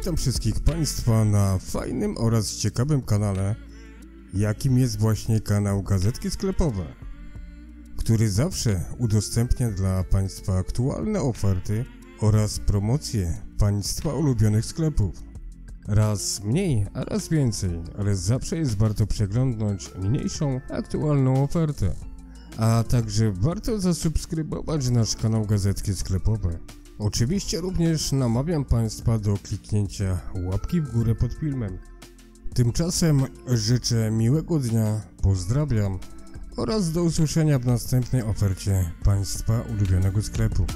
witam wszystkich Państwa na fajnym oraz ciekawym kanale, jakim jest właśnie kanał Gazetki Sklepowe, który zawsze udostępnia dla Państwa aktualne oferty oraz promocje Państwa ulubionych sklepów. Raz mniej, a raz więcej, ale zawsze jest warto przeglądnąć niniejszą aktualną ofertę. A także warto zasubskrybować nasz kanał Gazetki Sklepowe. Oczywiście również namawiam Państwa do kliknięcia łapki w górę pod filmem. Tymczasem życzę miłego dnia, pozdrawiam oraz do usłyszenia w następnej ofercie Państwa ulubionego sklepu.